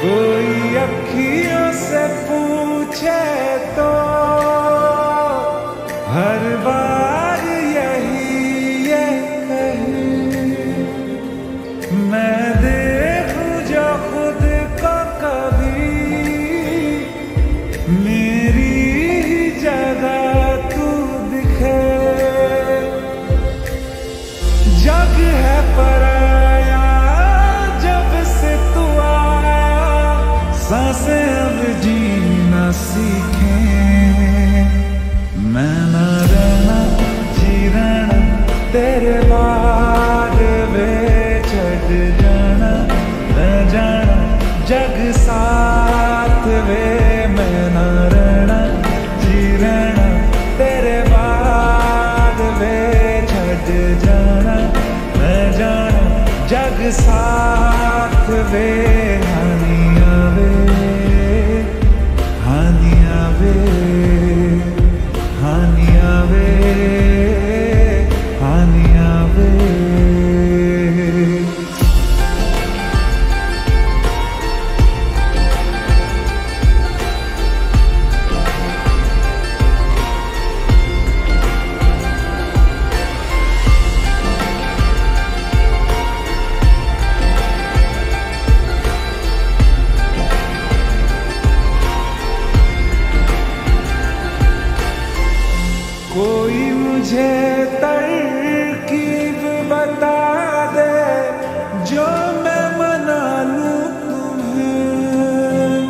अखियों से पूछे तो हर बार साँसें जीना सीखे। मैं न रहना तेरे बाद वे छड़ जाना। मैं जाना, जग साथ वे मैं न तेरे बाद वे छड़ जाना। मैं जाना, जग साथ मुझे तरकीब बता दे, जो मैं मना लूँ तुम्हें।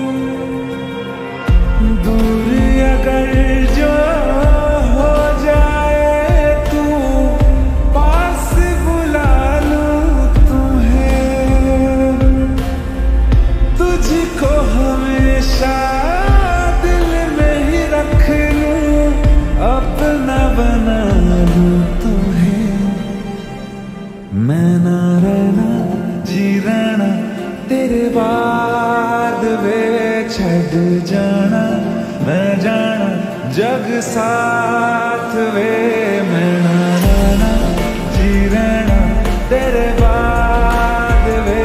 दूर अगर जो हो जाए तू, पास बुला लूँ तुम्हें। तुझको हमेशा जग जाना, मैं जाना, जग साथ वे मैं नाना जी रहना, तेरे बाद वे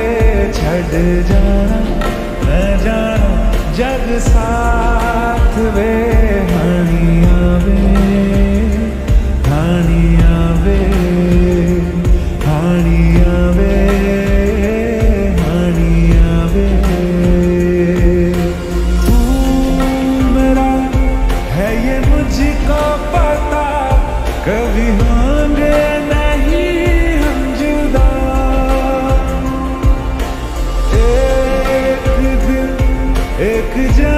छड़ जाना, मैं जाना, जग साथ वे हानिया वे हानिया वे। नहीं हम जुदा। एक दिन